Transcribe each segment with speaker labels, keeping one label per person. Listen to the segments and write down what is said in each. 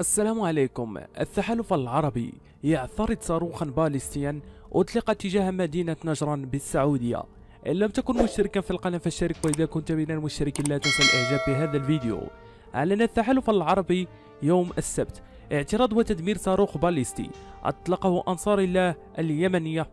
Speaker 1: السلام عليكم. التحالف العربي يعترض صاروخا باليستيا أطلق تجاه مدينة نجران بالسعودية. إن لم تكن مشتركا في القناة فاشترك وإذا كنت من المشتركين لا تنسى الإعجاب بهذا الفيديو. أعلن التحالف العربي يوم السبت اعتراض وتدمير صاروخ باليستي. أطلقه أنصار الله اليمنية.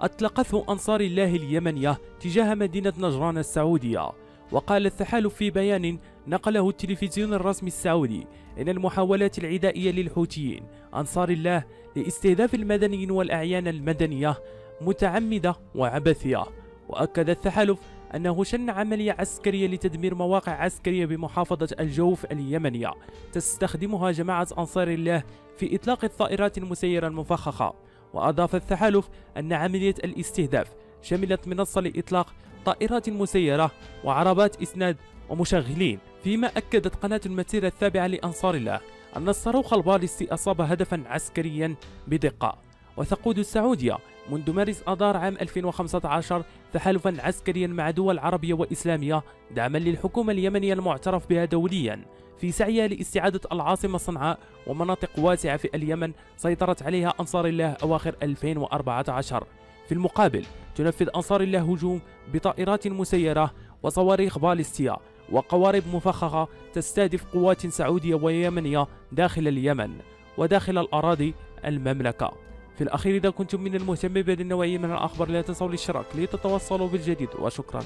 Speaker 1: أطلقته أنصار الله اليمنية تجاه مدينة نجران السعودية. وقال التحالف في بيان نقله التلفزيون الرسمي السعودي إن المحاولات العدائية للحوثيين أنصار الله لاستهداف المدنيين والأعيان المدنية متعمدة وعبثية. وأكد التحالف أنه شن عملية عسكرية لتدمير مواقع عسكرية بمحافظة الجوف اليمنية تستخدمها جماعة أنصار الله في إطلاق الطائرات المسيرة المفخخة. وأضاف التحالف أن عملية الاستهداف شملت منصة لإطلاق طائرات مسيرة وعربات إسناد ومشغلين. فيما أكدت قناة المسيرة التابعة لأنصار الله أن الصاروخ البالستي أصاب هدفا عسكريا بدقة. وتقود السعودية منذ مارس أذار عام 2015 تحالفا عسكريا مع دول عربية وإسلامية دعما للحكومة اليمنية المعترف بها دوليا. في سعيها لاستعادة العاصمة صنعاء ومناطق واسعة في اليمن سيطرت عليها أنصار الله أواخر 2014 في المقابل تنفذ أنصار الله هجوم بطائرات مسيرة وصواريخ باليستية وقوارب مفخخة تستهدف قوات سعودية ويمنية داخل اليمن وداخل الأراضي المملكة. في الأخير إذا كنتم من المهتمين بهذه النوعية من الأخبار لا تنسوا الاشتراك لتتوصلوا بالجديد وشكرا.